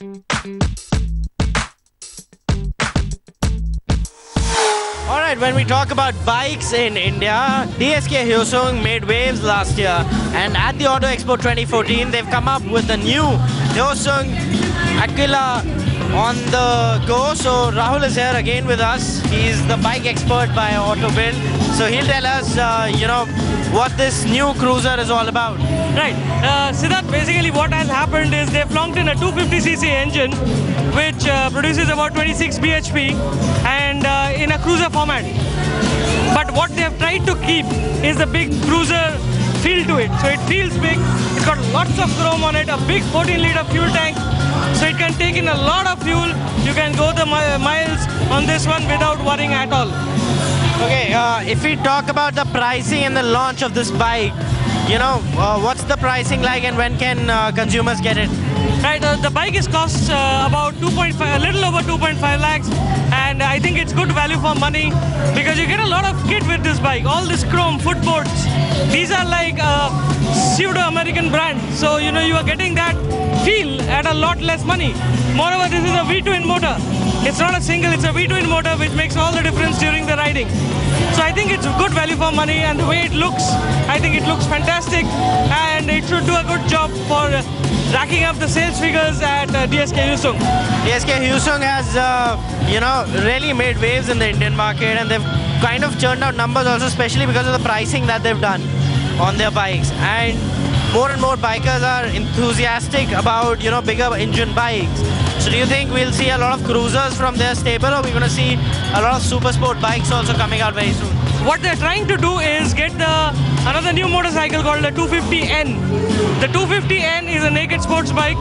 Alright, when we talk about bikes in India, DSK Hyosung made waves last year. And at the Auto Expo 2014 they've come up with the new Hyosung Aquila on the go. So Rahul is here again with us. He's the bike expert by Auto Build. So he'll tell us, uh, you know, what this new cruiser is all about. Right. Uh, Siddharth, basically what has happened is they've plunked in a 250cc engine which uh, produces about 26 bhp and uh, in a cruiser format. But what they have tried to keep is the big cruiser feel to it. So it feels big. It's got lots of chrome on it, a big 14 liter fuel tank. So it can take in a lot of fuel. You can go the mi- miles on this one without worrying at all. Okay, uh, if we talk about the pricing and the launch of this bike, you know, uh, what's the pricing like and when can uh, consumers get it? Right, uh, the bike is cost uh, about 2.5, a little over 2.5 lakhs, and I think it's good value for money because you get a lot of kit with this bike. All this chrome footboards, are like a pseudo-American brand, so you know you are getting that feel at a lot less money. Moreover, this is a V-twin motor. It's not a single, it's a V-twin motor which makes all the difference during the riding. So I think it's good value for money, and the way it looks, I think it looks fantastic, and it should do a good job for racking up the sales figures at uh, DSK Hyosung. DSK Hyosung has, uh, you know, really made waves in the Indian market and they've kind of churned out numbers also, especially because of the pricing that they've done on their bikes. And more and more bikers are enthusiastic about, you know, bigger engine bikes. So do you think we'll see a lot of cruisers from their stable or we're going to see a lot of super sport bikes also coming out very soon? What they're trying to do is get the another new motorcycle called the 250N. The 250N is a naked sports bike,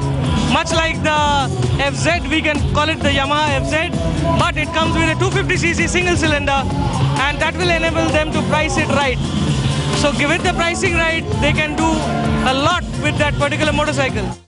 much like the FZ. We can call it the Yamaha FZ, but it comes with a 250cc single cylinder, and that will enable them to price it right. So, with the pricing right, they can do a lot with that particular motorcycle.